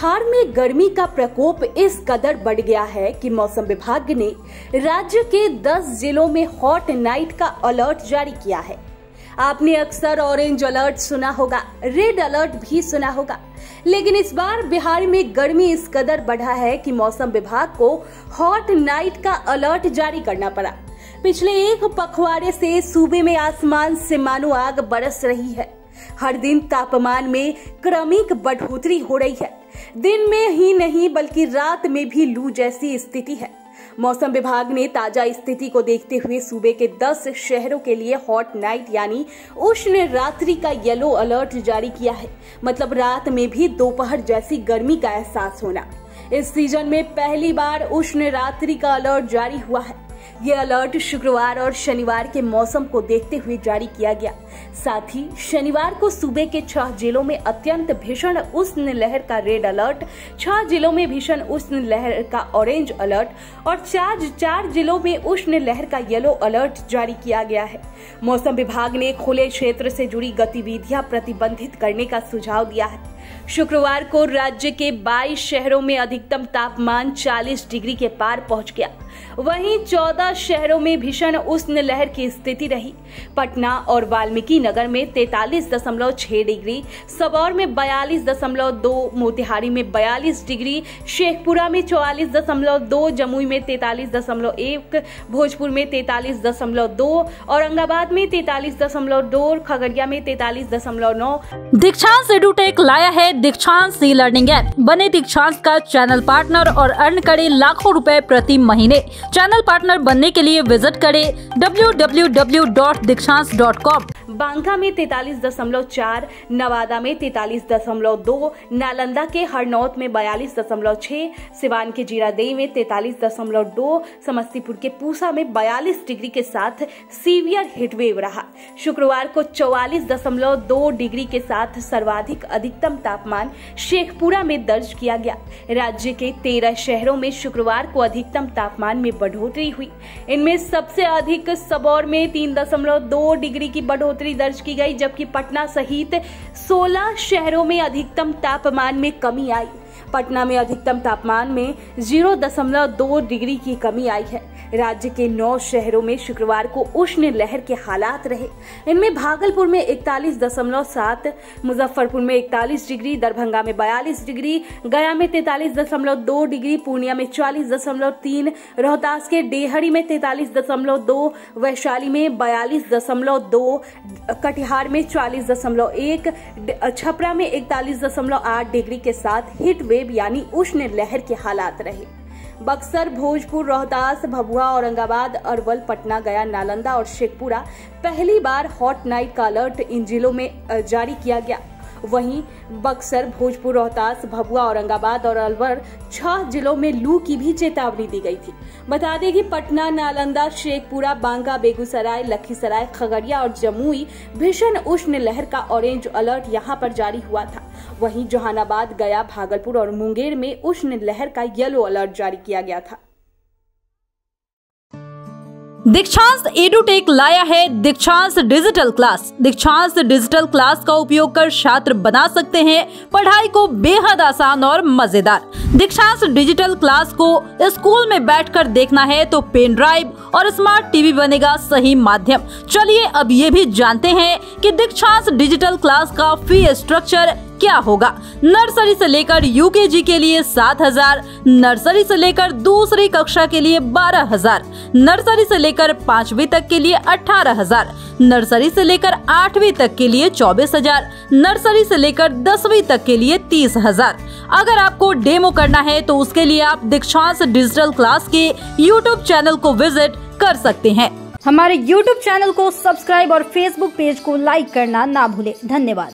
बिहार में गर्मी का प्रकोप इस कदर बढ़ गया है कि मौसम विभाग ने राज्य के 10 जिलों में हॉट नाइट का अलर्ट जारी किया है। आपने अक्सर ऑरेंज अलर्ट सुना होगा, रेड अलर्ट भी सुना होगा। लेकिन इस बार बिहार में गर्मी इस कदर बढ़ा है कि मौसम विभाग को हॉट नाइट का अलर्ट जारी करना पड़ा। पिछले एक पखवाड़े से सूबे में आसमान से मानो आग बरस रही है। हर दिन तापमान में क्रमिक बढ़ोतरी हो रही है। दिन में ही नहीं, बल्कि रात में भी लू जैसी स्थिति है। मौसम विभाग ने ताज़ा स्थिति को देखते हुए सूबे के 10 शहरों के लिए हॉट नाइट, यानी उष्ण रात्रि का येलो अलर्ट जारी किया है। मतलब रात में भी दोपहर जैसी गर्मी का एहसास होना। इस सीज़न में पहली बार उष्ण रात्रि का अलर्ट जारी हुआ है। ये अलर्ट शुक्रवार और शनिवार के मौसम को देखते हुए जारी किया गया। साथ ही, शनिवार को सूबे के छह जिलों में अत्यंत भीषण उष्ण लहर का रेड अलर्ट, छह जिलों में भीषण उष्ण लहर का ऑरेंज अलर्ट और चार चार जिलों में उष्ण लहर का येलो अलर्ट जारी किया गया है। मौसम विभाग ने खुले क्षेत्र से जुड़ी गतिविधियाँ प्रतिबंधित करने का सुझाव दिया है। शुक्रवार को राज्य के 22 शहरों में अधिकतम तापमान 40 डिग्री के पार पहुँच गया। वहीं 14 शहरों में भीषण उष्ण लहर की स्थिति रही। पटना और वाल्मीकि नगर में 43.6 डिग्री, सबौर में 42.2 मोतिहारी में 42 डिग्री, शेखपुरा में 44.2 जमुई में 43.1 भोजपुर में 43.2 औरंगाबाद में 43.2 खगड़िया में 43.9 दीक्षांत एडुटेक लाया है दीक्षांत सी लर्निंग ऐप। बने दीक्षांत का चैनल पार्टनर और अर्न करे लाखों रुपए प्रति महीने। चैनल पार्टनर बनने के लिए विज़िट करें www.दीक्षांत.com बांका में 43.4, नवादा में 43.2, नालंदा के हरनौत में 42.6, सिवान के जीरादेई में 43.2, समस्तीपुर के पूसा में 42 डिग्री के साथ सीवियर हीटवेव रहा। शुक्रवार को 44.2 डिग्री के साथ सर्वाधिक अधिकतम तापमान शेखपुरा में दर्ज किया गया। राज्य के 13 शहरों में शुक्रवार को अधिकतम तापमान में बढ़ोतरी हुई। इनमें सबसे अधिक सबौर में 3.2 डिग्री की बढ़ोतरी दर्ज की गई, जबकि पटना सहित 16 शहरों में अधिकतम तापमान में कमी आई। पटना में अधिकतम तापमान में 0.2 डिग्री की कमी आई है। राज्य के नौ शहरों में शुक्रवार को उष्ण लहर के हालात रहे। इनमें भागलपुर में 41.7, मुजफ्फरपुर में 41 डिग्री दरभंगा में 42 डिग्री गया में 43.2 डिग्री पूर्णिया में 40.3, रोहतास के डेहरी में 43.2, वैशाली में 42.2, कटिहार में 40.1, छपरा में 41.8 डिग्री के साथ हीट वेव यानी उष्ण लहर के हालात रहे। बक्सर, भोजपुर, रोहतास, भभुआ, औरंगाबाद, अरवल, पटना, गया, नालंदा और शेखपुरा पहली बार हॉट नाइट का अलर्ट इन जिलों में जारी किया गया। वहीं बक्सर, भोजपुर, रोहतास, भभुआ, औरंगाबाद और अलवर छह जिलों में लू की भी चेतावनी दी गई थी। बता दें कि पटना, नालंदा, शेखपुरा, बांका, बेगूसराय, लखीसराय, खगड़िया और जमुई भीषण उष्ण लहर का ऑरेंज अलर्ट यहाँ पर जारी हुआ था। वहीं जहानाबाद, गया, भागलपुर और मुंगेर में उष्ण लहर का येलो अलर्ट जारी किया गया था। दीक्षांत एडुटेक लाया है Dikshant digital class Dikshant digital class का उपयोग कर छात्र बना सकते हैं, पढ़ाई को बेहद आसान और मज़ेदार। दीक्षांत डिजिटल क्लास को स्कूल में बैठकर देखना है तो पेन ड्राइव और स्मार्ट टीवी बनेगा सही माध्यम। चलिए अब ये भी जानते हैं कि दीक्षांत डिजिटल क्लास का फ़ी स्ट्रक्चर क्या होगा? नर्सरी से लेकर यूकेजी के लिए सात हज़ार, नर्सरी से लेकर दूसरी कक्षा के लिए बारह हज़ार, नर्सरी से लेकर पाँचवी तक के लिए अठारह हज़ार, नर्सरी से लेकर आठवीं तक के लिए चौबीस हज़ार, नर्सरी से लेकर दसवीं तक के लिए तीस हज़ार। अगर आपको डेमो करना है तो उसके लिए आप दीक्षांत डिजिटल क्लास के यूट्यूब चैनल को विज़िट कर सकते हैं। हमारे यूट्यूब चैनल को सब्सक्राइब और फेसबुक पेज को लाइक करना ना भूले। धन्यवाद।